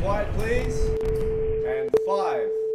Quiet, please. And five.